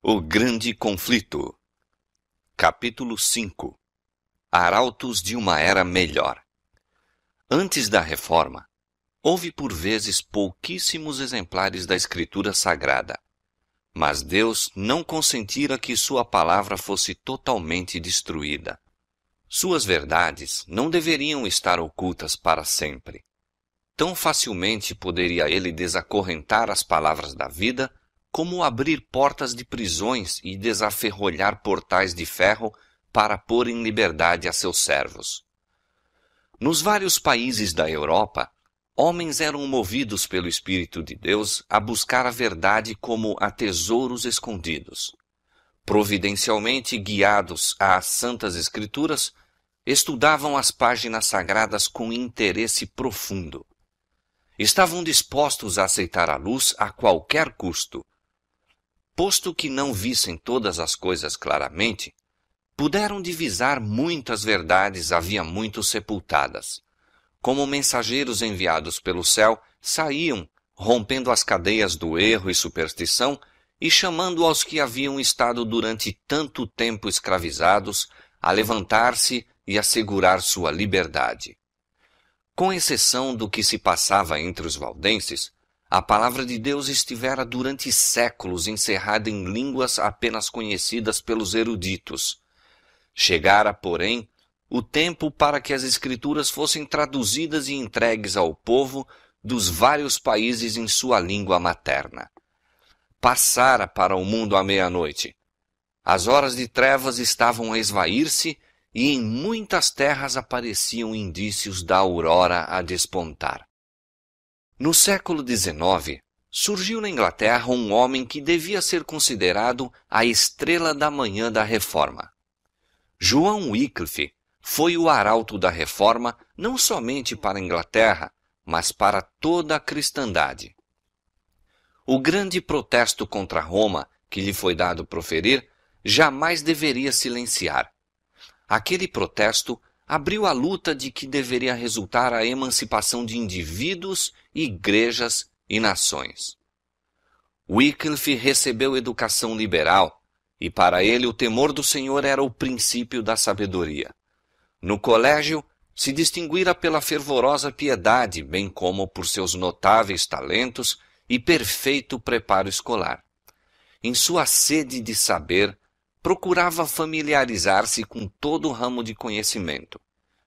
O Grande Conflito Capítulo 5 Arautos de uma Era Melhor Antes da Reforma, houve por vezes pouquíssimos exemplares da Escritura Sagrada, mas Deus não consentira que sua palavra fosse totalmente destruída. Suas verdades não deveriam estar ocultas para sempre. Tão facilmente poderia ele desacorrentar as palavras da vida como abrir portas de prisões e desaferrolhar portais de ferro para pôr em liberdade a seus servos. Nos vários países da Europa, homens eram movidos pelo Espírito de Deus a buscar a verdade como a tesouros escondidos. Providencialmente guiados às Santas Escrituras, estudavam as páginas sagradas com interesse profundo. Estavam dispostos a aceitar a luz a qualquer custo, posto que não vissem todas as coisas claramente, puderam divisar muitas verdades havia muito sepultadas. Como mensageiros enviados pelo céu, saíam, rompendo as cadeias do erro e superstição, e chamando aos que haviam estado durante tanto tempo escravizados a levantar-se e assegurar sua liberdade. Com exceção do que se passava entre os valdenses, a palavra de Deus estivera durante séculos encerrada em línguas apenas conhecidas pelos eruditos. Chegara, porém, o tempo para que as Escrituras fossem traduzidas e entregues ao povo dos vários países em sua língua materna. Passara para o mundo a meia-noite. As horas de trevas estavam a esvair-se e em muitas terras apareciam indícios da aurora a despontar. No século XIX, surgiu na Inglaterra um homem que devia ser considerado a estrela da manhã da Reforma. João Wycliffe foi o arauto da Reforma não somente para a Inglaterra, mas para toda a cristandade. O grande protesto contra Roma que lhe foi dado proferir jamais deveria silenciar. Aquele protesto abriu a luta de que deveria resultar a emancipação de indivíduos, igrejas e nações. Wycliffe recebeu educação liberal e para ele o temor do Senhor era o princípio da sabedoria. No colégio, se distinguira pela fervorosa piedade, bem como por seus notáveis talentos e perfeito preparo escolar. Em sua sede de saber, procurava familiarizar-se com todo o ramo de conhecimento.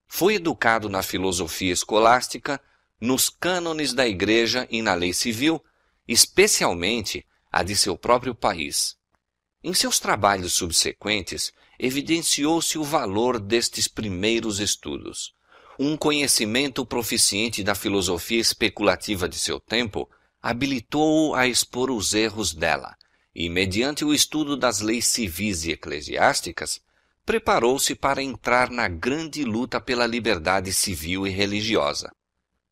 Foi educado na filosofia escolástica, nos cânones da Igreja e na lei civil, especialmente a de seu próprio país. Em seus trabalhos subsequentes, evidenciou-se o valor destes primeiros estudos. Um conhecimento proficiente da filosofia especulativa de seu tempo habilitou-o a expor os erros dela, e, mediante o estudo das leis civis e eclesiásticas, preparou-se para entrar na grande luta pela liberdade civil e religiosa.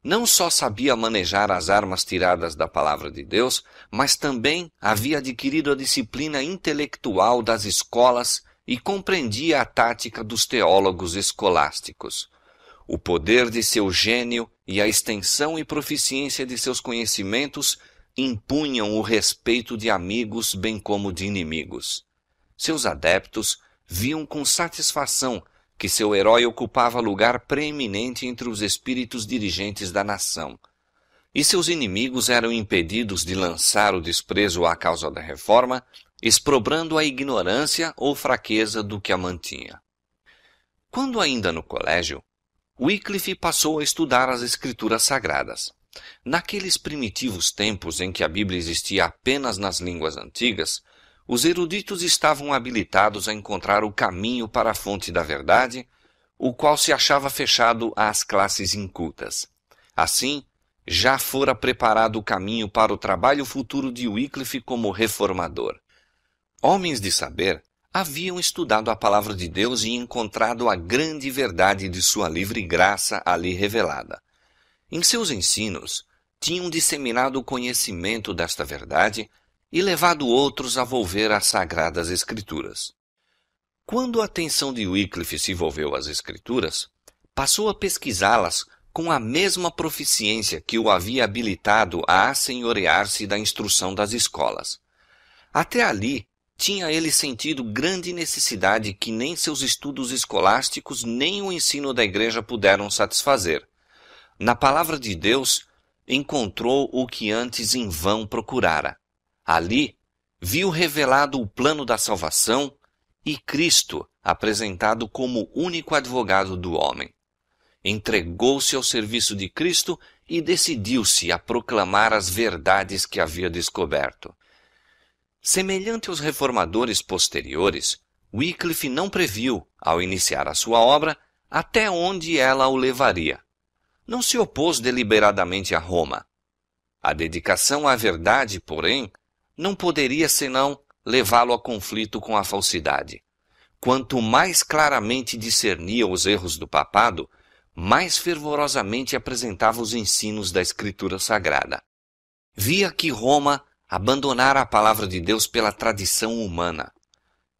Não só sabia manejar as armas tiradas da palavra de Deus, mas também havia adquirido a disciplina intelectual das escolas e compreendia a tática dos teólogos escolásticos. O poder de seu gênio e a extensão e proficiência de seus conhecimentos impunham o respeito de amigos bem como de inimigos. Seus adeptos viam com satisfação que seu herói ocupava lugar preeminente entre os espíritos dirigentes da nação. E seus inimigos eram impedidos de lançar o desprezo à causa da reforma, exprobrando a ignorância ou fraqueza do que a mantinha. Quando ainda no colégio, Wycliffe passou a estudar as escrituras sagradas. Naqueles primitivos tempos em que a Bíblia existia apenas nas línguas antigas, os eruditos estavam habilitados a encontrar o caminho para a fonte da verdade, o qual se achava fechado às classes incultas. Assim, já fora preparado o caminho para o trabalho futuro de Wycliffe como reformador. Homens de saber haviam estudado a palavra de Deus e encontrado a grande verdade de sua livre graça ali revelada. Em seus ensinos, tinham disseminado o conhecimento desta verdade e levado outros a volver às sagradas escrituras. Quando a atenção de Wycliffe se volveu às escrituras, passou a pesquisá-las com a mesma proficiência que o havia habilitado a assenhorear-se da instrução das escolas. Até ali, tinha ele sentido grande necessidade que nem seus estudos escolásticos nem o ensino da igreja puderam satisfazer. Na palavra de Deus, encontrou o que antes em vão procurara. Ali, viu revelado o plano da salvação e Cristo apresentado como único advogado do homem. Entregou-se ao serviço de Cristo e decidiu-se a proclamar as verdades que havia descoberto. Semelhante aos reformadores posteriores, Wycliffe não previu, ao iniciar a sua obra, até onde ela o levaria. Não se opôs deliberadamente a Roma. A dedicação à verdade, porém, não poderia senão levá-lo a conflito com a falsidade. Quanto mais claramente discernia os erros do papado, mais fervorosamente apresentava os ensinos da Escritura Sagrada. Via que Roma abandonara a palavra de Deus pela tradição humana.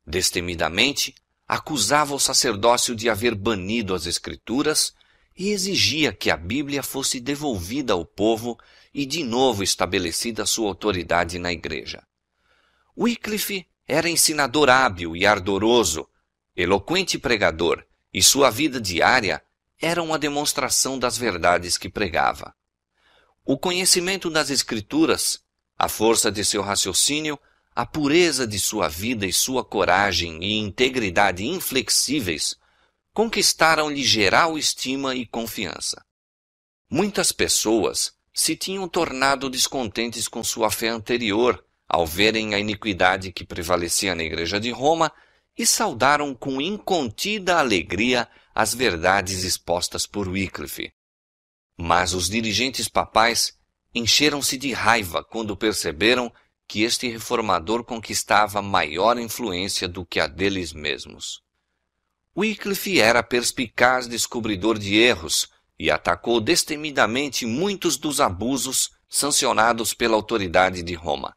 Destemidamente, acusava o sacerdócio de haver banido as Escrituras e exigia que a Bíblia fosse devolvida ao povo e de novo estabelecida sua autoridade na Igreja. Wycliffe era ensinador hábil e ardoroso, eloquente pregador, e sua vida diária era uma demonstração das verdades que pregava. O conhecimento das Escrituras a força de seu raciocínio, a pureza de sua vida e sua coragem e integridade inflexíveis conquistaram-lhe geral estima e confiança. Muitas pessoas se tinham tornado descontentes com sua fé anterior ao verem a iniquidade que prevalecia na Igreja de Roma e saudaram com incontida alegria as verdades expostas por Wycliffe. Mas os dirigentes papais encheram-se de raiva quando perceberam que este reformador conquistava maior influência do que a deles mesmos. Wycliffe era perspicaz descobridor de erros e atacou destemidamente muitos dos abusos sancionados pela autoridade de Roma.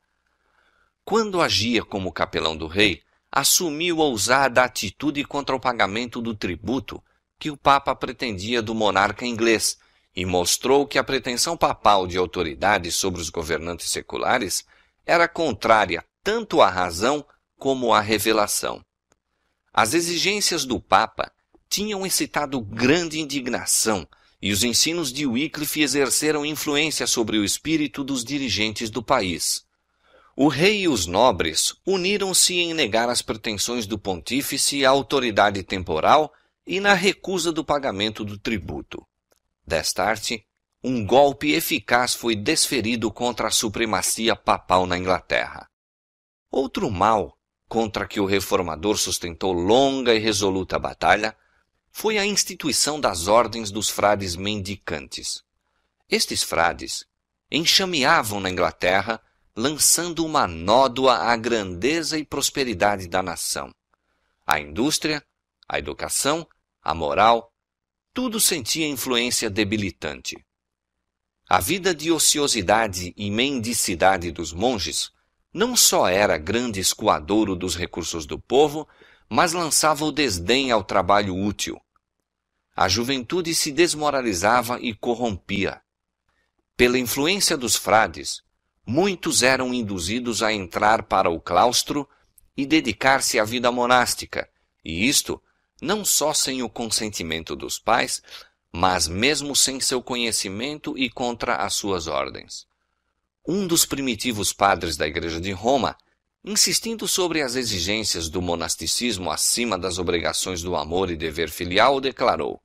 Quando agia como capelão do rei, assumiu ousada atitude contra o pagamento do tributo que o Papa pretendia do monarca inglês e mostrou que a pretensão papal de autoridade sobre os governantes seculares era contrária tanto à razão como à revelação. As exigências do Papa tinham excitado grande indignação e os ensinos de Wycliffe exerceram influência sobre o espírito dos dirigentes do país. O rei e os nobres uniram-se em negar as pretensões do pontífice à autoridade temporal e na recusa do pagamento do tributo. Desta arte, um golpe eficaz foi desferido contra a supremacia papal na Inglaterra. Outro mal contra que o reformador sustentou longa e resoluta batalha foi a instituição das ordens dos frades mendicantes. Estes frades enxameavam na Inglaterra, lançando uma nódoa à grandeza e prosperidade da nação. A indústria, a educação, a moral, tudo sentia influência debilitante. A vida de ociosidade e mendicidade dos monges não só era grande escoadouro dos recursos do povo, mas lançava o desdém ao trabalho útil. A juventude se desmoralizava e corrompia. Pela influência dos frades, muitos eram induzidos a entrar para o claustro e dedicar-se à vida monástica, e isto não só sem o consentimento dos pais, mas mesmo sem seu conhecimento e contra as suas ordens. Um dos primitivos padres da Igreja de Roma, insistindo sobre as exigências do monasticismo acima das obrigações do amor e dever filial, declarou: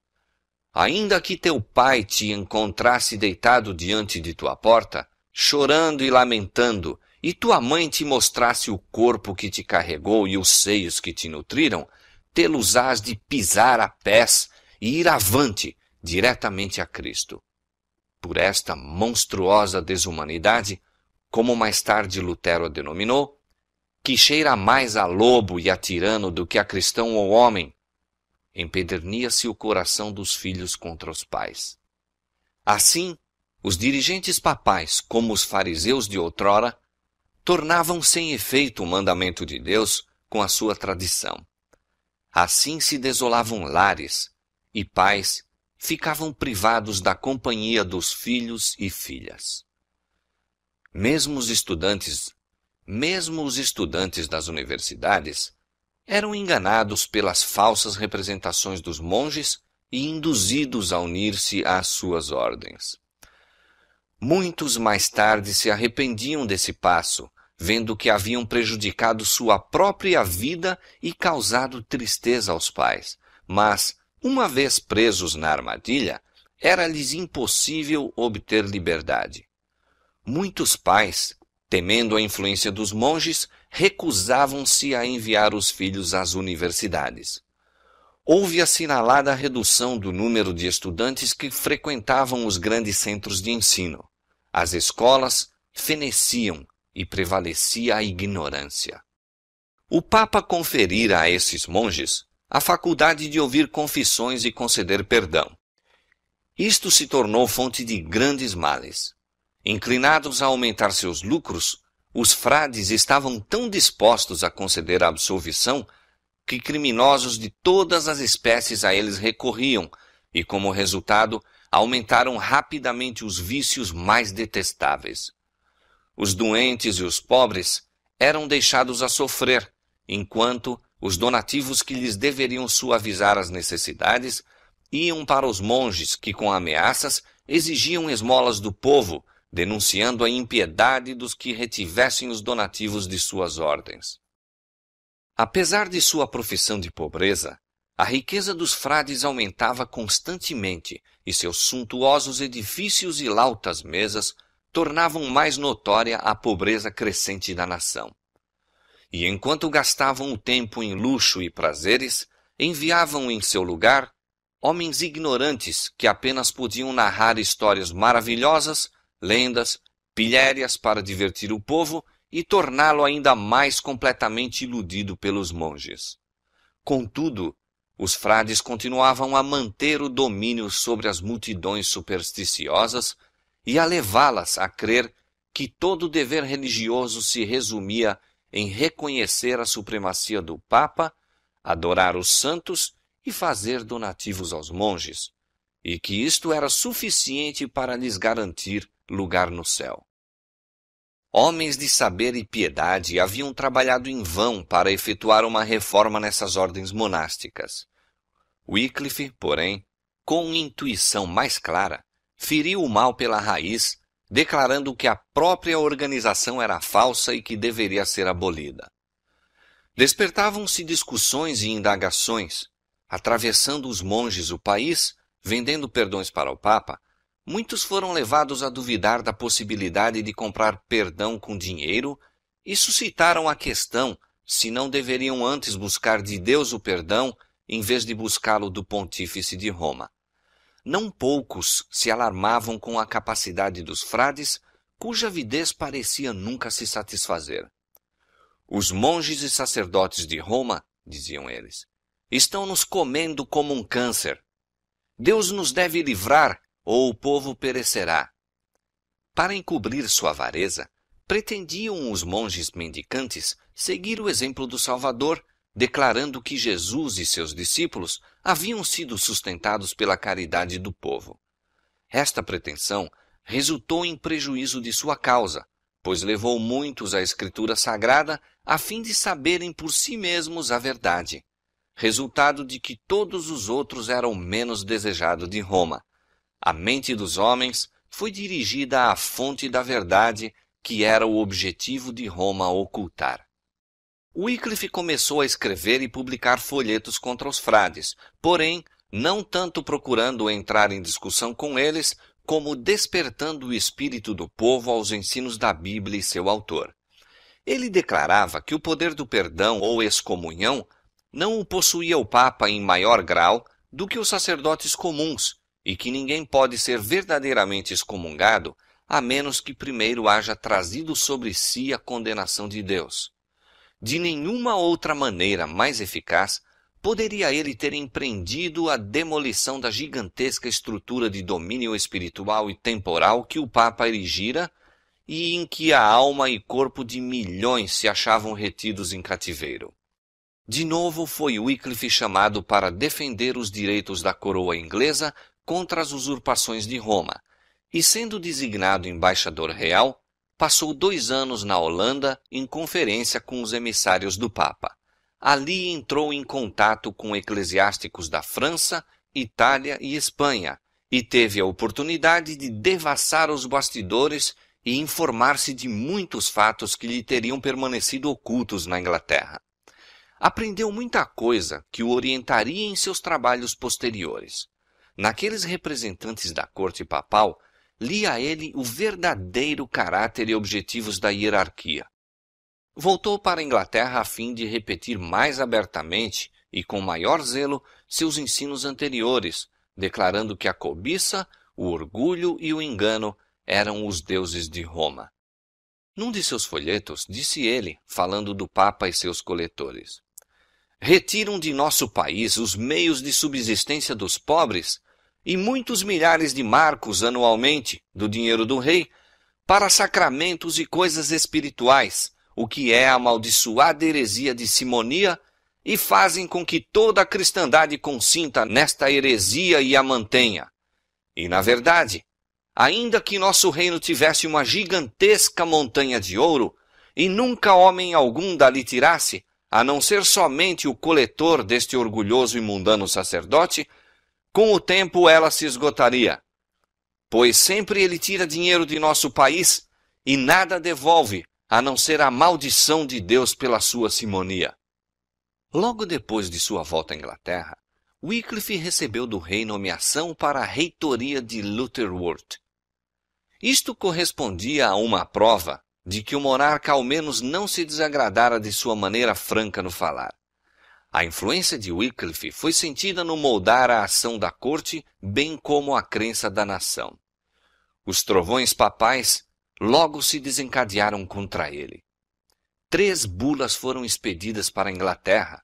Ainda que teu pai te encontrasse deitado diante de tua porta, chorando e lamentando, e tua mãe te mostrasse o corpo que te carregou e os seios que te nutriram, tê-los ás de pisar a pés e ir avante diretamente a Cristo. Por esta monstruosa desumanidade, como mais tarde Lutero a denominou, que cheira mais a lobo e a tirano do que a cristão ou homem, empedernia-se o coração dos filhos contra os pais. Assim, os dirigentes papais, como os fariseus de outrora, tornavam sem efeito o mandamento de Deus com a sua tradição. Assim se desolavam lares, e pais ficavam privados da companhia dos filhos e filhas. Mesmo os estudantes mesmo os estudantes das universidades eram enganados pelas falsas representações dos monges e induzidos a unir-se às suas ordens. Muitos mais tarde se arrependiam desse passo, vendo que haviam prejudicado sua própria vida e causado tristeza aos pais. Mas, uma vez presos na armadilha, era-lhes impossível obter liberdade. Muitos pais, temendo a influência dos monges, recusavam-se a enviar os filhos às universidades. Houve assinalada redução do número de estudantes que frequentavam os grandes centros de ensino. As escolas feneciam e prevalecia a ignorância. O Papa conferira a esses monges a faculdade de ouvir confissões e conceder perdão. Isto se tornou fonte de grandes males. Inclinados a aumentar seus lucros, os frades estavam tão dispostos a conceder a absolvição que criminosos de todas as espécies a eles recorriam e, como resultado, aumentaram rapidamente os vícios mais detestáveis. Os doentes e os pobres eram deixados a sofrer, enquanto os donativos que lhes deveriam suavizar as necessidades iam para os monges que, com ameaças, exigiam esmolas do povo, denunciando a impiedade dos que retivessem os donativos de suas ordens. Apesar de sua profissão de pobreza, a riqueza dos frades aumentava constantemente e seus suntuosos edifícios e lautas mesas tornavam mais notória a pobreza crescente da nação. E enquanto gastavam o tempo em luxo e prazeres, enviavam em seu lugar homens ignorantes que apenas podiam narrar histórias maravilhosas, lendas, pilhérias para divertir o povo e torná-lo ainda mais completamente iludido pelos monges. Contudo, os frades continuavam a manter o domínio sobre as multidões supersticiosas e a levá-las a crer que todo dever religioso se resumia em reconhecer a supremacia do Papa, adorar os santos e fazer donativos aos monges, e que isto era suficiente para lhes garantir lugar no céu. Homens de saber e piedade haviam trabalhado em vão para efetuar uma reforma nessas ordens monásticas. Wycliffe, porém, com intuição mais clara, feriu o mal pela raiz, declarando que a própria organização era falsa e que deveria ser abolida. Despertavam-se discussões e indagações, atravessando os monges o país, vendendo perdões para o Papa, muitos foram levados a duvidar da possibilidade de comprar perdão com dinheiro e suscitaram a questão se não deveriam antes buscar de Deus o perdão em vez de buscá-lo do pontífice de Roma não poucos se alarmavam com a capacidade dos frades, cuja avidez parecia nunca se satisfazer. Os monges e sacerdotes de Roma, diziam eles, estão nos comendo como um câncer. Deus nos deve livrar, ou o povo perecerá. Para encobrir sua avareza, pretendiam os monges mendicantes seguir o exemplo do Salvador declarando que Jesus e seus discípulos haviam sido sustentados pela caridade do povo. Esta pretensão resultou em prejuízo de sua causa, pois levou muitos à Escritura Sagrada a fim de saberem por si mesmos a verdade, resultado de que todos os outros eram menos desejados de Roma. A mente dos homens foi dirigida à fonte da verdade, que era o objetivo de Roma ocultar. Wycliffe começou a escrever e publicar folhetos contra os frades, porém, não tanto procurando entrar em discussão com eles, como despertando o espírito do povo aos ensinos da Bíblia e seu autor. Ele declarava que o poder do perdão ou excomunhão não o possuía o Papa em maior grau do que os sacerdotes comuns, e que ninguém pode ser verdadeiramente excomungado a menos que primeiro haja trazido sobre si a condenação de Deus. De nenhuma outra maneira mais eficaz poderia ele ter empreendido a demolição da gigantesca estrutura de domínio espiritual e temporal que o Papa erigira e em que a alma e corpo de milhões se achavam retidos em cativeiro. De novo foi Wycliffe chamado para defender os direitos da coroa inglesa contra as usurpações de Roma, e sendo designado embaixador real, passou dois anos na Holanda em conferência com os emissários do Papa. Ali entrou em contato com eclesiásticos da França, Itália e Espanha e teve a oportunidade de devassar os bastidores e informar-se de muitos fatos que lhe teriam permanecido ocultos na Inglaterra. Aprendeu muita coisa que o orientaria em seus trabalhos posteriores. Naqueles representantes da corte papal, lia a ele o verdadeiro caráter e objetivos da hierarquia. Voltou para a Inglaterra a fim de repetir mais abertamente e com maior zelo seus ensinos anteriores, declarando que a cobiça, o orgulho e o engano eram os deuses de Roma. Num de seus folhetos, disse ele, falando do Papa e seus coletores: Retiram de nosso país os meios de subsistência dos pobres e muitos milhares de marcos anualmente do dinheiro do rei para sacramentos e coisas espirituais, o que é a amaldiçoada heresia de simonia, e fazem com que toda a cristandade consinta nesta heresia e a mantenha. E, na verdade, ainda que nosso reino tivesse uma gigantesca montanha de ouro, e nunca homem algum dali tirasse, a não ser somente o coletor deste orgulhoso e mundano sacerdote, com o tempo ela se esgotaria, pois sempre ele tira dinheiro de nosso país e nada devolve, a não ser a maldição de Deus pela sua simonia. Logo depois de sua volta à Inglaterra, Wycliffe recebeu do rei nomeação para a reitoria de Lutherworth. Isto correspondia a uma prova de que o monarca ao menos não se desagradara de sua maneira franca no falar. A influência de Wycliffe foi sentida no moldar a ação da corte, bem como a crença da nação. Os trovões papais logo se desencadearam contra ele. Três bulas foram expedidas para a Inglaterra,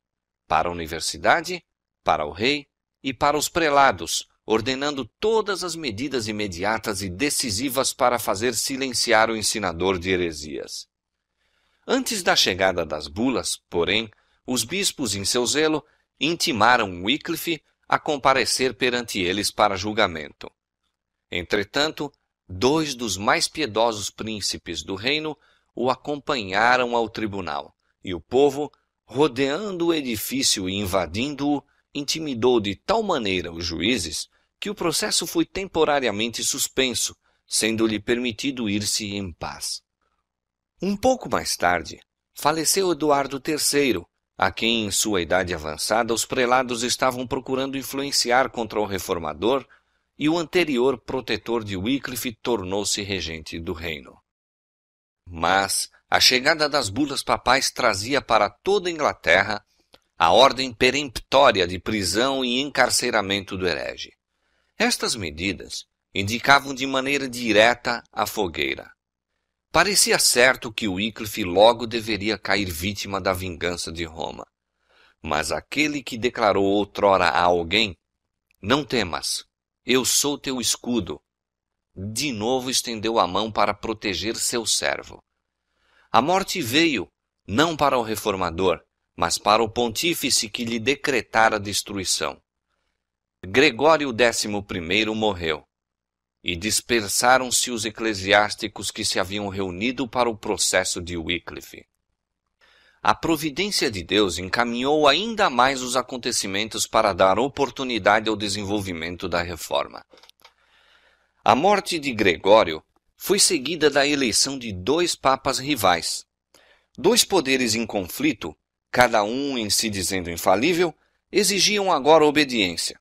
para a universidade, para o rei e para os prelados, ordenando todas as medidas imediatas e decisivas para fazer silenciar o ensinador de heresias. Antes da chegada das bulas, porém, os bispos, em seu zelo, intimaram Wycliffe a comparecer perante eles para julgamento. Entretanto, dois dos mais piedosos príncipes do reino o acompanharam ao tribunal, e o povo, rodeando o edifício e invadindo-o, intimidou de tal maneira os juízes que o processo foi temporariamente suspenso, sendo-lhe permitido ir-se em paz. Um pouco mais tarde, faleceu Eduardo III, a quem, em sua idade avançada, os prelados estavam procurando influenciar contra o reformador, e o anterior protetor de Wycliffe tornou-se regente do reino. Mas a chegada das bulas papais trazia para toda a Inglaterra a ordem peremptória de prisão e encarceramento do herege. Estas medidas indicavam de maneira direta a fogueira. Parecia certo que Wycliffe logo deveria cair vítima da vingança de Roma. Mas aquele que declarou outrora a alguém: Não temas, eu sou teu escudo, de novo estendeu a mão para proteger seu servo. A morte veio, não para o reformador, mas para o pontífice que lhe decretara destruição. Gregório XI morreu e dispersaram-se os eclesiásticos que se haviam reunido para o processo de Wycliffe. A providência de Deus encaminhou ainda mais os acontecimentos para dar oportunidade ao desenvolvimento da reforma. A morte de Gregório foi seguida da eleição de dois papas rivais. Dois poderes em conflito, cada um em si dizendo infalível, exigiam agora obediência.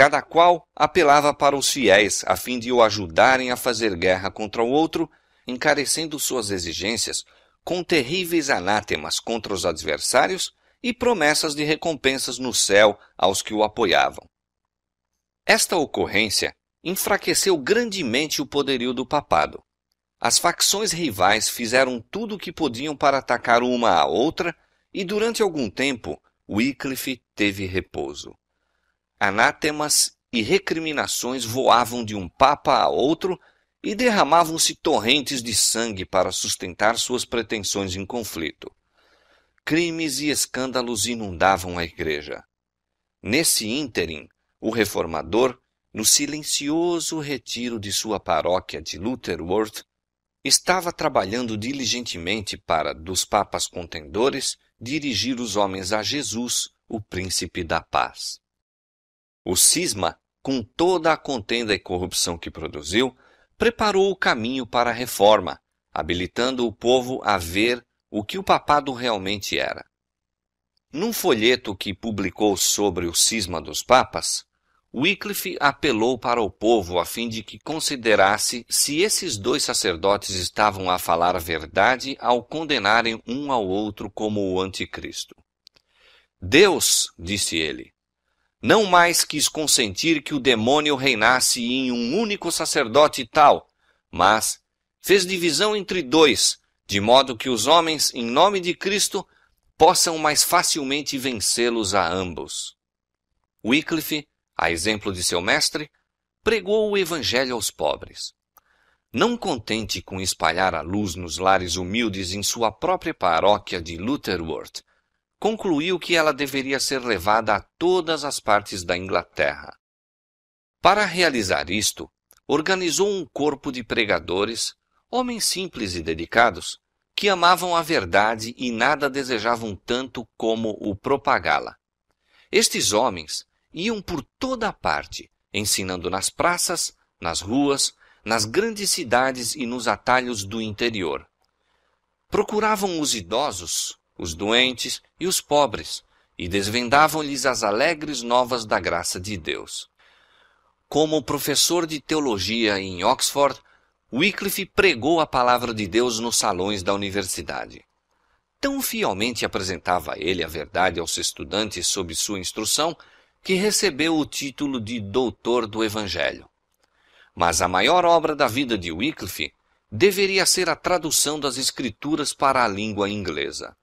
Cada qual apelava para os fiéis a fim de o ajudarem a fazer guerra contra o outro, encarecendo suas exigências com terríveis anátemas contra os adversários e promessas de recompensas no céu aos que o apoiavam. Esta ocorrência enfraqueceu grandemente o poderio do papado. As facções rivais fizeram tudo o que podiam para atacar uma à outra, e durante algum tempo Wycliffe teve repouso. Anátemas e recriminações voavam de um papa a outro e derramavam-se torrentes de sangue para sustentar suas pretensões em conflito. Crimes e escândalos inundavam a igreja. Nesse ínterim, o reformador, no silencioso retiro de sua paróquia de Lutherworth, estava trabalhando diligentemente para, dos papas contendores, dirigir os homens a Jesus, o príncipe da paz. O cisma, com toda a contenda e corrupção que produziu, preparou o caminho para a reforma, habilitando o povo a ver o que o papado realmente era. Num folheto que publicou sobre o cisma dos papas, Wycliffe apelou para o povo a fim de que considerasse se esses dois sacerdotes estavam a falar a verdade ao condenarem um ao outro como o anticristo. Deus, disse ele, não mais quis consentir que o demônio reinasse em um único sacerdote tal, mas fez divisão entre dois, de modo que os homens, em nome de Cristo, possam mais facilmente vencê-los a ambos. Wycliffe a exemplo de seu mestre, pregou o Evangelho aos pobres. Não contente com espalhar a luz nos lares humildes em sua própria paróquia de Lutherworth, concluiu que ela deveria ser levada a todas as partes da Inglaterra. Para realizar isto, organizou um corpo de pregadores, homens simples e dedicados, que amavam a verdade e nada desejavam tanto como o propagá-la. Estes homens iam por toda parte, ensinando nas praças, nas ruas, nas grandes cidades e nos atalhos do interior. Procuravam os idosos, os doentes e os pobres, e desvendavam-lhes as alegres novas da graça de Deus. Como professor de teologia em Oxford, Wycliffe pregou a palavra de Deus nos salões da universidade. Tão fielmente apresentava ele a verdade aos estudantes sob sua instrução que recebeu o título de Doutor do Evangelho. Mas a maior obra da vida de Wycliffe deveria ser a tradução das Escrituras para a língua inglesa.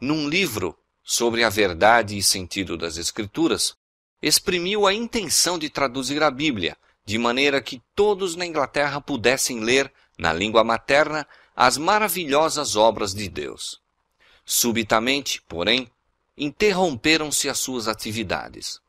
Num livro sobre a verdade e sentido das Escrituras, exprimiu a intenção de traduzir a Bíblia, de maneira que todos na Inglaterra pudessem ler, na língua materna, as maravilhosas obras de Deus. Subitamente, porém, interromperam-se as suas atividades.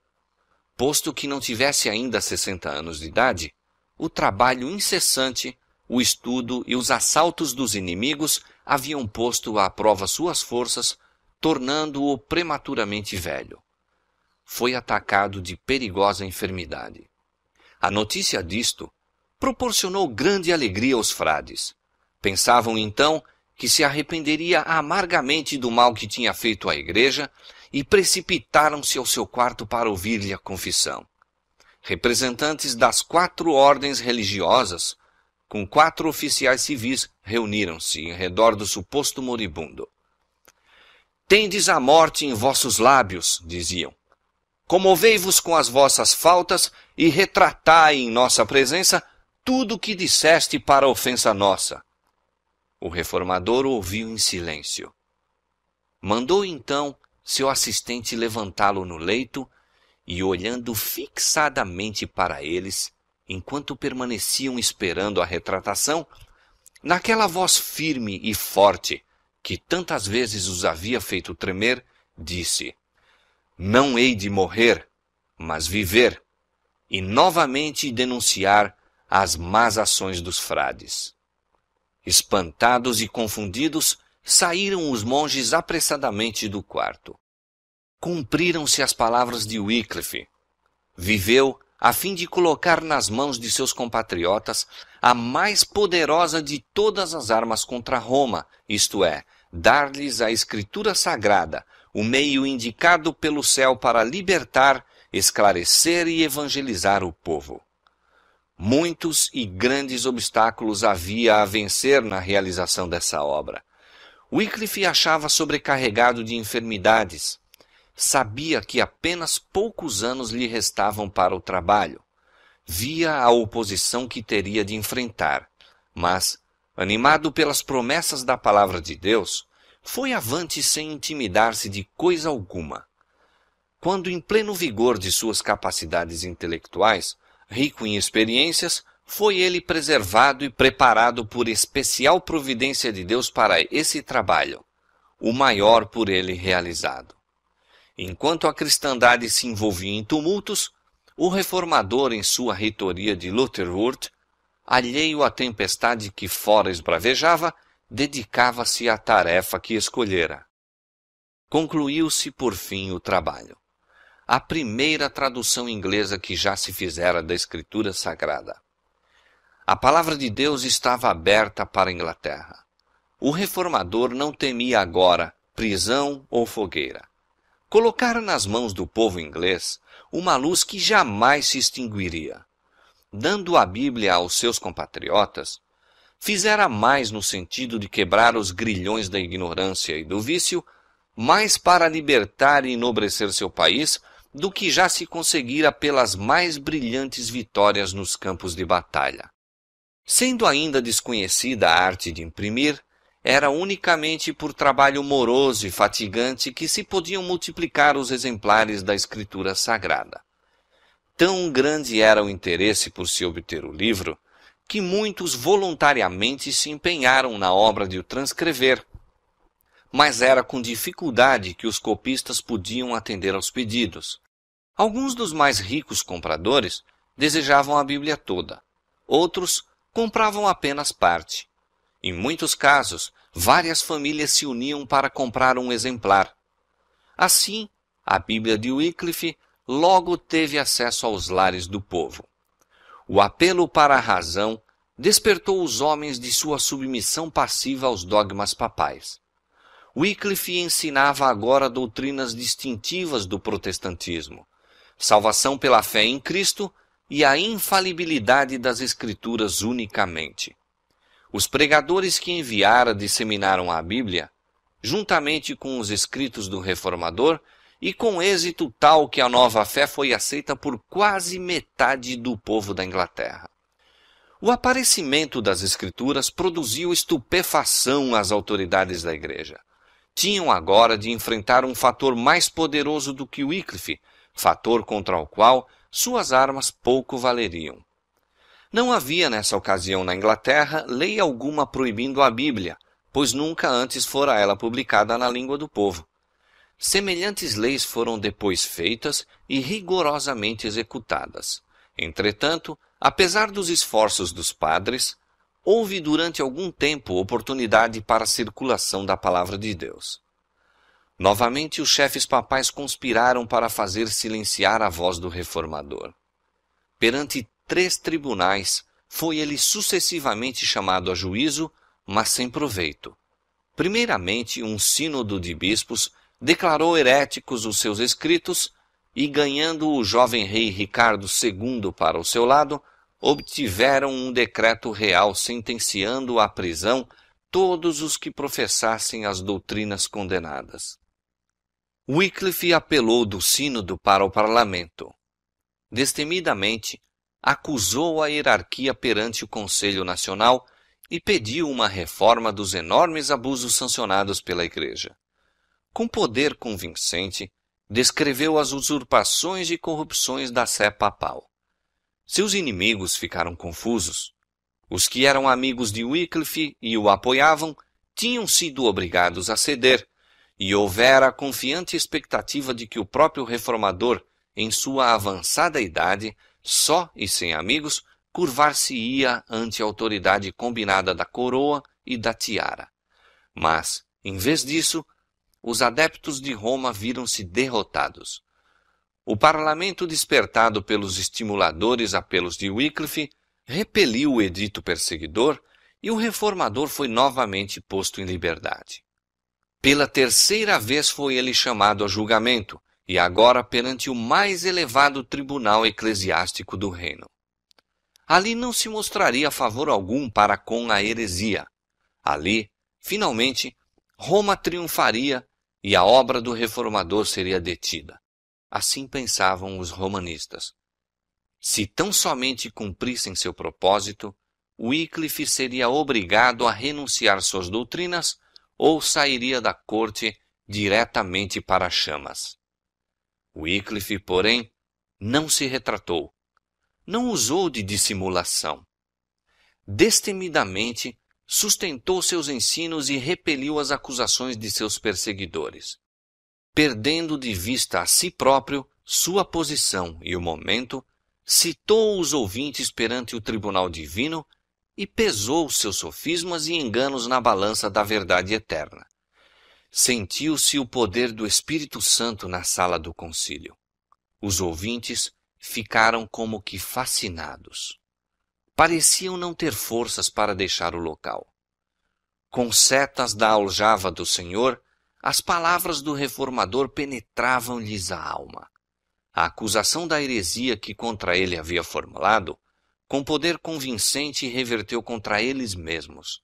Posto que não tivesse ainda 60 anos de idade, o trabalho incessante, o estudo e os assaltos dos inimigos haviam posto à prova suas forças, tornando-o prematuramente velho. Foi atacado de perigosa enfermidade. A notícia disto proporcionou grande alegria aos frades. Pensavam então que se arrependeria amargamente do mal que tinha feito à igreja e precipitaram-se ao seu quarto para ouvir-lhe a confissão. Representantes das quatro ordens religiosas, com quatro oficiais civis, reuniram-se em redor do suposto moribundo. Tendes a morte em vossos lábios, diziam. Comovei-vos com as vossas faltas e retratai em nossa presença tudo o que disseste para ofensa nossa. O reformador ouviu em silêncio. Mandou então seu assistente levantá-lo no leito e, olhando fixadamente para eles, enquanto permaneciam esperando a retratação, naquela voz firme e forte que tantas vezes os havia feito tremer, disse: Não hei de morrer, mas viver, e novamente denunciar as más ações dos frades. Espantados e confundidos, saíram os monges apressadamente do quarto. Cumpriram-se as palavras de Wycliffe. Viveu a fim de colocar nas mãos de seus compatriotas a mais poderosa de todas as armas contra Roma, isto é, dar-lhes a Escritura Sagrada, o meio indicado pelo céu para libertar, esclarecer e evangelizar o povo. Muitos e grandes obstáculos havia a vencer na realização dessa obra. Wycliffe achava sobrecarregado de enfermidades. Sabia que apenas poucos anos lhe restavam para o trabalho. Via a oposição que teria de enfrentar, mas, animado pelas promessas da palavra de Deus, foi avante sem intimidar-se de coisa alguma. Quando, em pleno vigor de suas capacidades intelectuais, rico em experiências, foi ele preservado e preparado por especial providência de Deus para esse trabalho, o maior por ele realizado. Enquanto a cristandade se envolvia em tumultos, o reformador, em sua reitoria de Lutherworth, alheio à tempestade que fora esbravejava, dedicava-se à tarefa que escolhera. Concluiu-se por fim o trabalho. A primeira tradução inglesa que já se fizera da Escritura Sagrada. A palavra de Deus estava aberta para a Inglaterra. O reformador não temia agora prisão ou fogueira. Colocara nas mãos do povo inglês uma luz que jamais se extinguiria. Dando a Bíblia aos seus compatriotas, fizera mais no sentido de quebrar os grilhões da ignorância e do vício, mais para libertar e enobrecer seu país do que já se conseguira pelas mais brilhantes vitórias nos campos de batalha. Sendo ainda desconhecida a arte de imprimir, era unicamente por trabalho moroso e fatigante que se podiam multiplicar os exemplares da Escritura Sagrada. Tão grande era o interesse por se obter o livro, que muitos voluntariamente se empenharam na obra de o transcrever. Mas era com dificuldade que os copistas podiam atender aos pedidos. Alguns dos mais ricos compradores desejavam a Bíblia toda, outros compravam apenas parte. Em muitos casos, várias famílias se uniam para comprar um exemplar. Assim, a Bíblia de Wycliffe logo teve acesso aos lares do povo. O apelo para a razão despertou os homens de sua submissão passiva aos dogmas papais. Wycliffe ensinava agora doutrinas distintivas do protestantismo, salvação pela fé em Cristo e a infalibilidade das Escrituras unicamente. Os pregadores que enviara disseminaram a Bíblia, juntamente com os escritos do Reformador, e com êxito tal que a nova fé foi aceita por quase metade do povo da Inglaterra. O aparecimento das Escrituras produziu estupefação às autoridades da Igreja. Tinham agora de enfrentar um fator mais poderoso do que Wycliffe, fator contra o qual suas armas pouco valeriam. Não havia nessa ocasião na Inglaterra lei alguma proibindo a Bíblia, pois nunca antes fora ela publicada na língua do povo. Semelhantes leis foram depois feitas e rigorosamente executadas. Entretanto, apesar dos esforços dos padres, houve durante algum tempo oportunidade para a circulação da palavra de Deus. Novamente, os chefes papais conspiraram para fazer silenciar a voz do reformador. Perante três tribunais, foi ele sucessivamente chamado a juízo, mas sem proveito. Primeiramente, um sínodo de bispos declarou heréticos os seus escritos e, ganhando o jovem rei Ricardo II para o seu lado, obtiveram um decreto real sentenciando à prisão todos os que professassem as doutrinas condenadas. Wycliffe apelou do sínodo para o parlamento. Destemidamente, acusou a hierarquia perante o Conselho Nacional e pediu uma reforma dos enormes abusos sancionados pela Igreja. Com poder convincente, descreveu as usurpações e corrupções da sé papal. Seus inimigos ficaram confusos. Os que eram amigos de Wycliffe e o apoiavam tinham sido obrigados a ceder, e houvera a confiante expectativa de que o próprio reformador, em sua avançada idade, só e sem amigos, curvar-se-ia ante a autoridade combinada da coroa e da tiara. Mas, em vez disso, os adeptos de Roma viram-se derrotados. O parlamento, despertado pelos estimuladores apelos de Wycliffe, repeliu o edito perseguidor e o reformador foi novamente posto em liberdade. Pela terceira vez foi ele chamado a julgamento, e agora perante o mais elevado tribunal eclesiástico do reino. Ali não se mostraria favor algum para com a heresia. Ali, finalmente, Roma triunfaria e a obra do reformador seria detida. Assim pensavam os romanistas. Se tão somente cumprissem seu propósito, Wycliffe seria obrigado a renunciar suas doutrinas ou sairia da corte diretamente para as chamas. Wycliffe, porém, não se retratou, não usou de dissimulação. Destemidamente sustentou seus ensinos e repeliu as acusações de seus perseguidores. Perdendo de vista a si próprio, sua posição e o momento, citou os ouvintes perante o tribunal divino e pesou seus sofismas e enganos na balança da verdade eterna. Sentiu-se o poder do Espírito Santo na sala do concílio. Os ouvintes ficaram como que fascinados. Pareciam não ter forças para deixar o local. Com setas da aljava do Senhor, as palavras do reformador penetravam-lhes a alma. A acusação da heresia que contra ele havia formulado, com poder convincente, reverteu contra eles mesmos.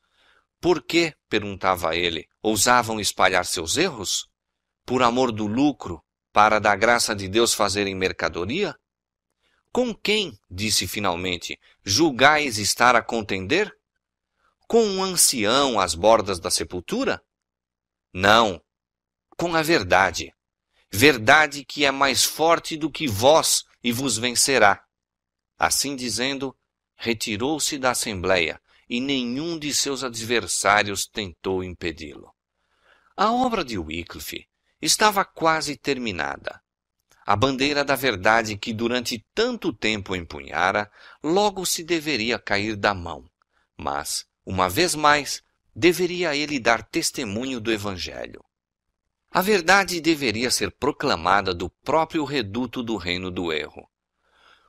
Por que, perguntava ele, ousavam espalhar seus erros? Por amor do lucro, para da graça de Deus fazerem mercadoria? Com quem, disse finalmente, julgais estar a contender? Com um ancião às bordas da sepultura? Não, com a verdade. Verdade que é mais forte do que vós e vos vencerá. Assim dizendo, retirou-se da assembleia e nenhum de seus adversários tentou impedi-lo. A obra de Wycliffe estava quase terminada. A bandeira da verdade que durante tanto tempo empunhara, logo se deveria cair da mão. Mas, uma vez mais, deveria ele dar testemunho do Evangelho. A verdade deveria ser proclamada do próprio reduto do reino do erro.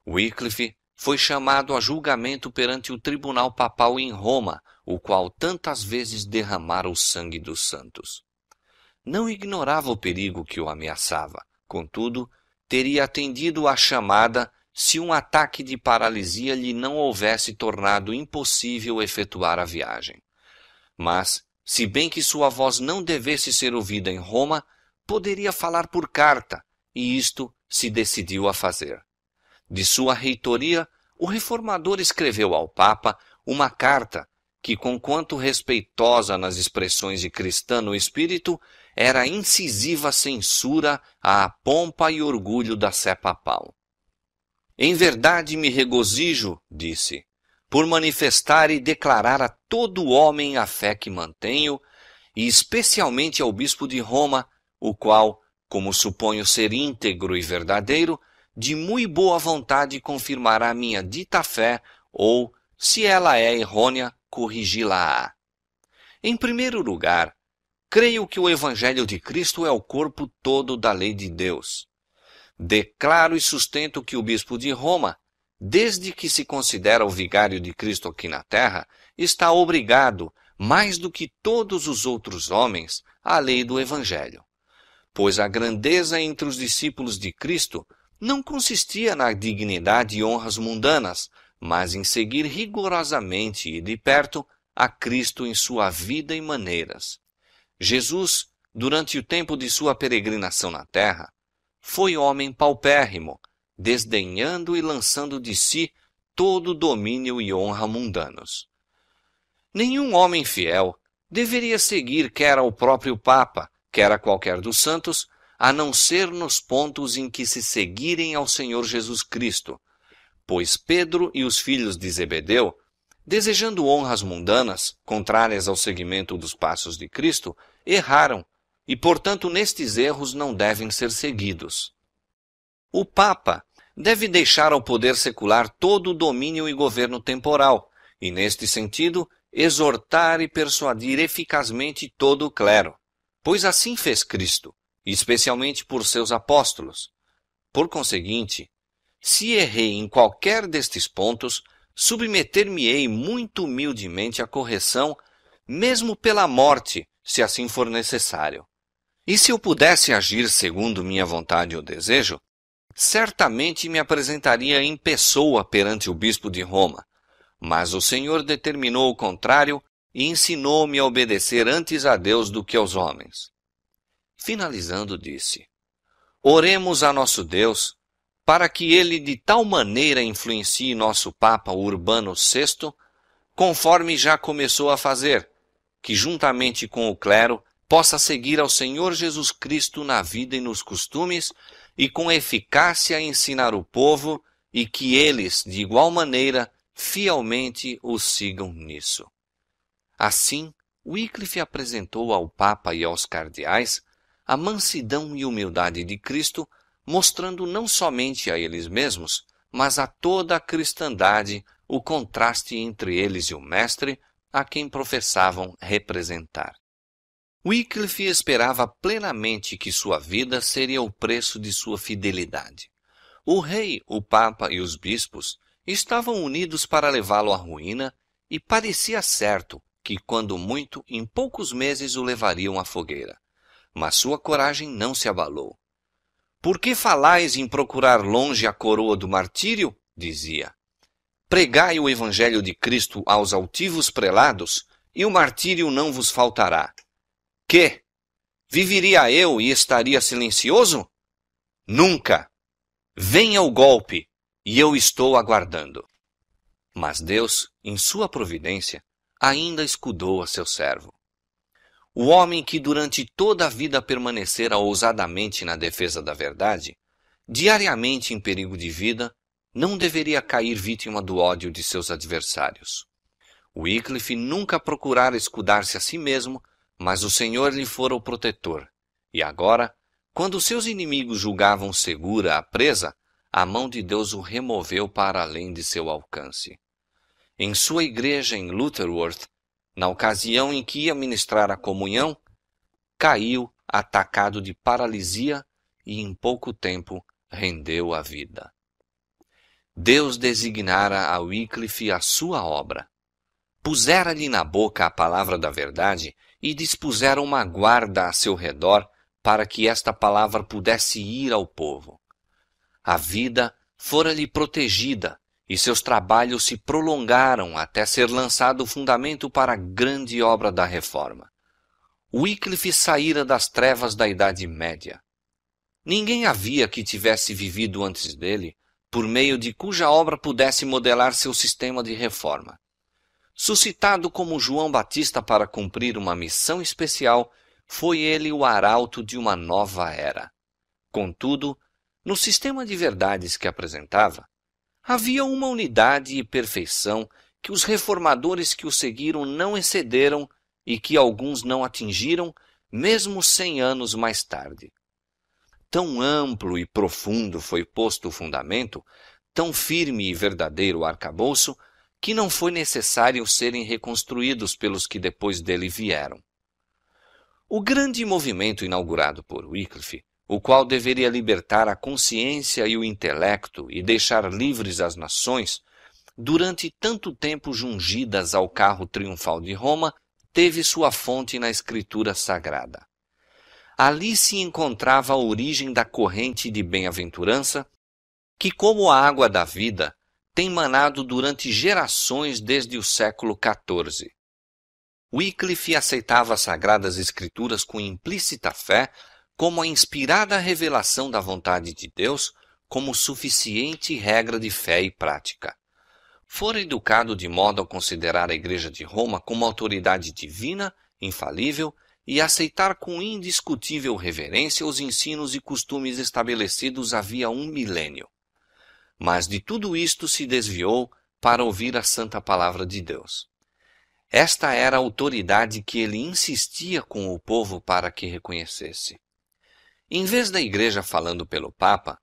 Wycliffe foi chamado a julgamento perante o tribunal papal em Roma, o qual tantas vezes derramara o sangue dos santos. Não ignorava o perigo que o ameaçava, contudo, teria atendido à chamada se um ataque de paralisia lhe não houvesse tornado impossível efetuar a viagem. Mas, se bem que sua voz não devesse ser ouvida em Roma, poderia falar por carta, e isto se decidiu a fazer. De sua reitoria, o reformador escreveu ao Papa uma carta que, conquanto respeitosa nas expressões de cristã no espírito, era incisiva censura à pompa e orgulho da sé papal. Em verdade me regozijo, disse, por manifestar e declarar a todo homem a fé que mantenho, e especialmente ao bispo de Roma, o qual, como suponho ser íntegro e verdadeiro, de muito boa vontade confirmará minha dita fé, ou, se ela é errônea, corrigi-la-á. Em primeiro lugar, Creio que o Evangelho de Cristo é o corpo todo da lei de Deus. Declaro e sustento que o bispo de Roma, desde que se considera o vigário de Cristo aqui na terra, está obrigado, mais do que todos os outros homens, à lei do Evangelho. Pois a grandeza entre os discípulos de Cristo não consistia na dignidade e honras mundanas, mas em seguir rigorosamente e de perto a Cristo em sua vida e maneiras. Jesus, durante o tempo de sua peregrinação na terra, foi homem paupérrimo, desdenhando e lançando de si todo domínio e honra mundanos. Nenhum homem fiel deveria seguir quer ao próprio Papa, quer a qualquer dos santos, a não ser nos pontos em que se seguirem ao Senhor Jesus Cristo, pois Pedro e os filhos de Zebedeu desejando honras mundanas, contrárias ao seguimento dos passos de Cristo, erraram e, portanto, nestes erros não devem ser seguidos. O Papa deve deixar ao poder secular todo o domínio e governo temporal, e, neste sentido, exortar e persuadir eficazmente todo o clero, pois assim fez Cristo, especialmente por seus apóstolos. Por conseguinte, se errei em qualquer destes pontos, submeter-me-ei muito humildemente à correção, mesmo pela morte, se assim for necessário. E se eu pudesse agir segundo minha vontade ou desejo, certamente me apresentaria em pessoa perante o bispo de Roma. Mas o Senhor determinou o contrário e ensinou-me a obedecer antes a Deus do que aos homens. Finalizando, disse: Oremos a nosso Deus para que ele de tal maneira influencie nosso Papa Urbano VI, conforme já começou a fazer, que juntamente com o clero possa seguir ao Senhor Jesus Cristo na vida e nos costumes e com eficácia ensinar o povo e que eles, de igual maneira, fielmente o sigam nisso. Assim, Wycliffe apresentou ao Papa e aos cardeais a mansidão e humildade de Cristo mostrando não somente a eles mesmos, mas a toda a cristandade o contraste entre eles e o mestre a quem professavam representar. Wycliffe esperava plenamente que sua vida seria o preço de sua fidelidade. O rei, o papa e os bispos estavam unidos para levá-lo à ruína e parecia certo que, quando muito, em poucos meses o levariam à fogueira. Mas sua coragem não se abalou. Por que falais em procurar longe a coroa do martírio? dizia. Pregai o evangelho de Cristo aos altivos prelados, e o martírio não vos faltará. Que? Viveria eu e estaria silencioso? Nunca! Venha o golpe, e eu estou aguardando. Mas Deus, em sua providência, ainda escudou a seu servo. O homem que durante toda a vida permanecera ousadamente na defesa da verdade, diariamente em perigo de vida, não deveria cair vítima do ódio de seus adversários. Wycliffe nunca procurara escudar-se a si mesmo, mas o Senhor lhe fora o protetor, e agora quando seus inimigos julgavam segura a presa, a mão de Deus o removeu para além de seu alcance. Em sua igreja em Lutherworth, na ocasião em que ia ministrar a comunhão, caiu atacado de paralisia e em pouco tempo rendeu a vida. Deus designara a Wycliffe a sua obra. Pusera-lhe na boca a palavra da verdade e dispusera uma guarda a seu redor para que esta palavra pudesse ir ao povo. A vida fora-lhe protegida e seus trabalhos se prolongaram até ser lançado o fundamento para a grande obra da reforma. Wycliffe saíra das trevas da Idade Média. Ninguém havia que tivesse vivido antes dele, por meio de cuja obra pudesse modelar seu sistema de reforma. Suscitado como João Batista para cumprir uma missão especial, foi ele o arauto de uma nova era. Contudo, no sistema de verdades que apresentava, havia uma unidade e perfeição que os reformadores que o seguiram não excederam e que alguns não atingiram, mesmo cem anos mais tarde. Tão amplo e profundo foi posto o fundamento, tão firme e verdadeiro o arcabouço, que não foi necessário serem reconstruídos pelos que depois dele vieram. O grande movimento inaugurado por Wycliffe, o qual deveria libertar a consciência e o intelecto e deixar livres as nações, durante tanto tempo jungidas ao carro triunfal de Roma, teve sua fonte na Escritura Sagrada. Ali se encontrava a origem da corrente de bem-aventurança, que, como a água da vida, tem manado durante gerações desde o século XIV. Wycliffe aceitava as Sagradas Escrituras com implícita fé como a inspirada revelação da vontade de Deus como suficiente regra de fé e prática. Fora educado de modo a considerar a Igreja de Roma como autoridade divina, infalível, e aceitar com indiscutível reverência os ensinos e costumes estabelecidos havia um milênio. Mas de tudo isto se desviou para ouvir a santa palavra de Deus. Esta era a autoridade que ele insistia com o povo para que reconhecesse. Em vez da igreja falando pelo Papa,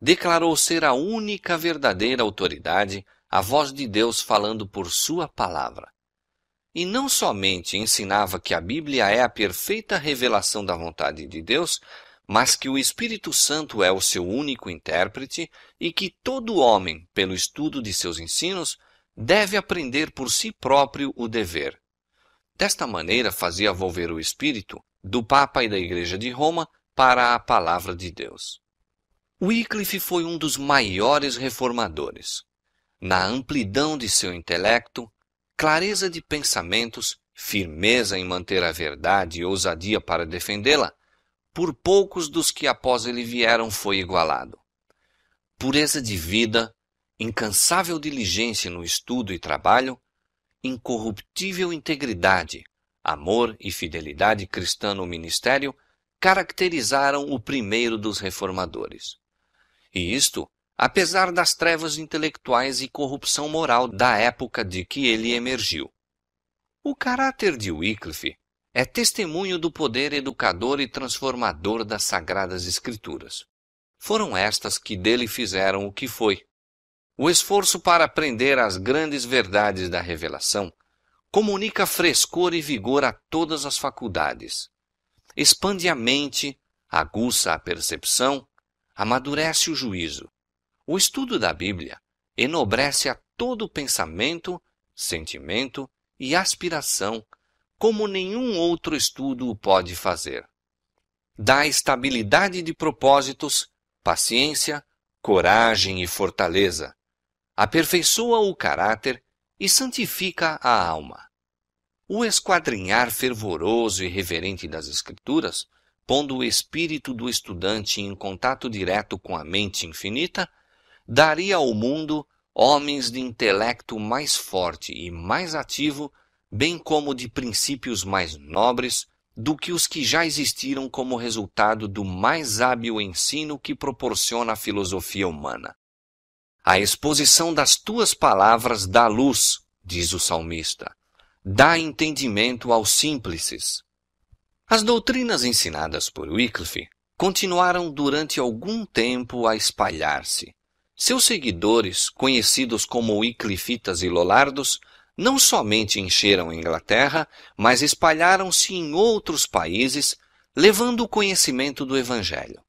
declarou ser a única verdadeira autoridade, a voz de Deus falando por sua palavra. E não somente ensinava que a Bíblia é a perfeita revelação da vontade de Deus, mas que o Espírito Santo é o seu único intérprete e que todo homem, pelo estudo de seus ensinos, deve aprender por si próprio o dever. Desta maneira fazia volver o espírito do Papa e da Igreja de Roma para a palavra de Deus. Wycliffe foi um dos maiores reformadores. Na amplidão de seu intelecto, clareza de pensamentos, firmeza em manter a verdade e ousadia para defendê-la, por poucos dos que após ele vieram foi igualado. Pureza de vida, incansável diligência no estudo e trabalho, incorruptível integridade, amor e fidelidade cristã no ministério caracterizaram o primeiro dos reformadores. E isto, apesar das trevas intelectuais e corrupção moral da época de que ele emergiu. O caráter de Wycliffe é testemunho do poder educador e transformador das Sagradas Escrituras. Foram estas que dele fizeram o que foi, O esforço para aprender as grandes verdades da revelação comunica frescor e vigor a todas as faculdades. Expande a mente, aguça a percepção, amadurece o juízo. O estudo da Bíblia enobrece a todo pensamento, sentimento e aspiração, como nenhum outro estudo o pode fazer. Dá estabilidade de propósitos, paciência, coragem e fortaleza. Aperfeiçoa o caráter e santifica a alma. O esquadrinhar fervoroso e reverente das Escrituras, pondo o espírito do estudante em contato direto com a mente infinita, daria ao mundo homens de intelecto mais forte e mais ativo, bem como de princípios mais nobres, do que os que já existiram como resultado do mais hábil ensino que proporciona a filosofia humana. A exposição das tuas palavras dá luz, diz o salmista, dá entendimento aos simples. As doutrinas ensinadas por Wycliffe continuaram durante algum tempo a espalhar-se. Seus seguidores, conhecidos como Wycliffitas e Lollardos, não somente encheram a Inglaterra, mas espalharam-se em outros países, levando o conhecimento do Evangelho.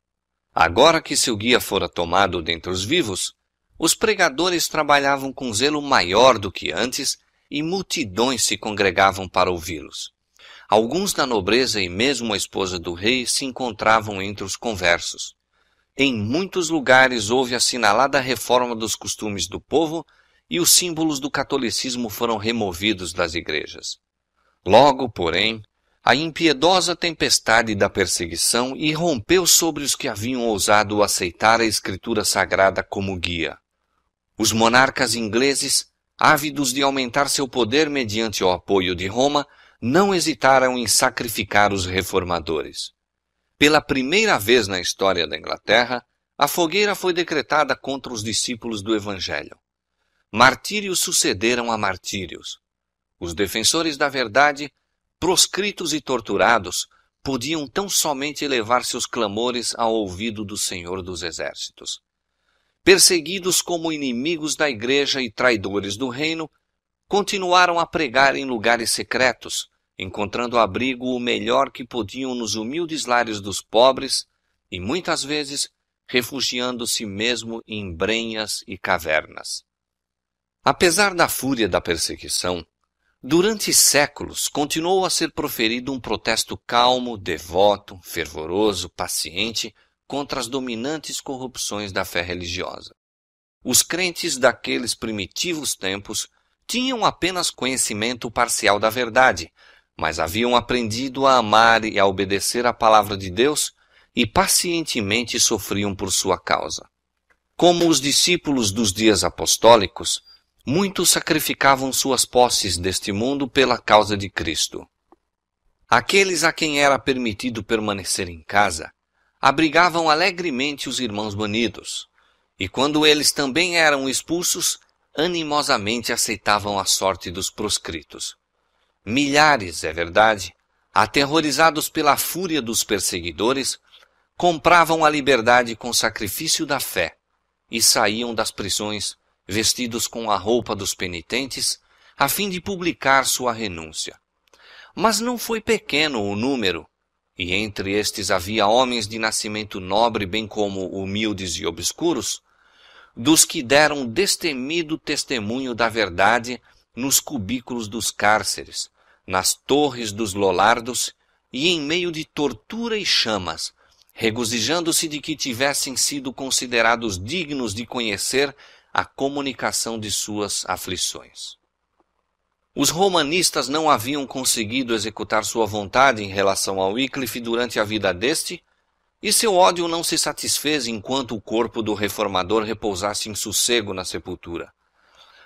Agora que seu guia fora tomado dentre os vivos, os pregadores trabalhavam com zelo maior do que antes e multidões se congregavam para ouvi-los. Alguns da nobreza e mesmo a esposa do rei se encontravam entre os conversos. Em muitos lugares houve assinalada reforma dos costumes do povo e os símbolos do catolicismo foram removidos das igrejas. Logo, porém, a impiedosa tempestade da perseguição irrompeu sobre os que haviam ousado aceitar a Escritura Sagrada como guia. Os monarcas ingleses, ávidos de aumentar seu poder mediante o apoio de Roma, não hesitaram em sacrificar os reformadores. Pela primeira vez na história da Inglaterra, a fogueira foi decretada contra os discípulos do Evangelho. Martírios sucederam a martírios. Os defensores da verdade, proscritos e torturados, podiam tão somente elevar seus clamores ao ouvido do Senhor dos Exércitos perseguidos como inimigos da igreja e traidores do reino, continuaram a pregar em lugares secretos, encontrando abrigo o melhor que podiam nos humildes lares dos pobres e muitas vezes refugiando-se mesmo em brenhas e cavernas. Apesar da fúria da perseguição, durante séculos continuou a ser proferido um protesto calmo, devoto, fervoroso, paciente contra as dominantes corrupções da fé religiosa. Os crentes daqueles primitivos tempos tinham apenas conhecimento parcial da verdade, mas haviam aprendido a amar e a obedecer à palavra de Deus e pacientemente sofriam por sua causa. Como os discípulos dos dias apostólicos, muitos sacrificavam suas posses deste mundo pela causa de Cristo. Aqueles a quem era permitido permanecer em casa abrigavam alegremente os irmãos banidos, e quando eles também eram expulsos, animosamente aceitavam a sorte dos proscritos. Milhares, é verdade, aterrorizados pela fúria dos perseguidores, compravam a liberdade com sacrifício da fé e saíam das prisões vestidos com a roupa dos penitentes, a fim de publicar sua renúncia. Mas não foi pequeno o número e entre estes havia homens de nascimento nobre, bem como humildes e obscuros, dos que deram destemido testemunho da verdade nos cubículos dos cárceres, nas torres dos lolardos e em meio de tortura e chamas, regozijando-se de que tivessem sido considerados dignos de conhecer a comunicação de suas aflições. Os romanistas não haviam conseguido executar sua vontade em relação a Wycliffe durante a vida deste, e seu ódio não se satisfez enquanto o corpo do reformador repousasse em sossego na sepultura.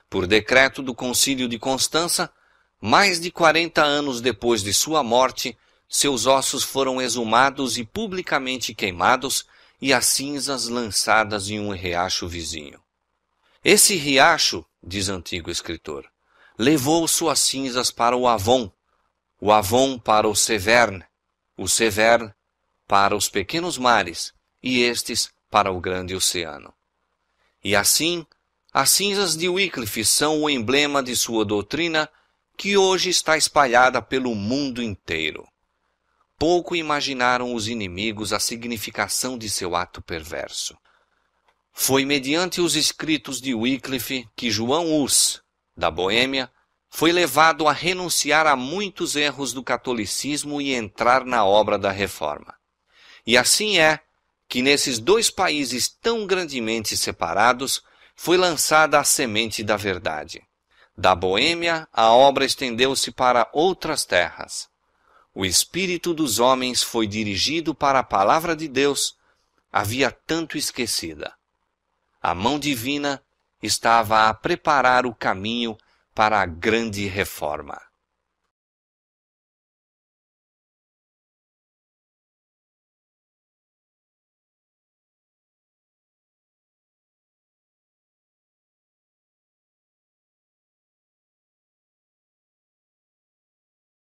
Por decreto do Concílio de Constança, mais de quarenta anos depois de sua morte, seus ossos foram exumados e publicamente queimados, e as cinzas lançadas em um riacho vizinho. Esse riacho, diz antigo escritor, levou suas cinzas para o Avon, o Avon para o Severn, o Severn para os pequenos mares e estes para o grande oceano. E assim, As cinzas de Wycliffe são o emblema de sua doutrina que hoje está espalhada pelo mundo inteiro. Pouco imaginaram os inimigos a significação de seu ato perverso. Foi mediante os escritos de Wycliffe que João Hus, da Boêmia, foi levado a renunciar a muitos erros do catolicismo e entrar na obra da reforma. E assim é que nesses dois países tão grandemente separados foi lançada a semente da verdade. Da Boêmia, a obra estendeu-se para outras terras. O espírito dos homens foi dirigido para a palavra de Deus, havia tanto esquecida. A mão divina estava a preparar o caminho para a grande reforma.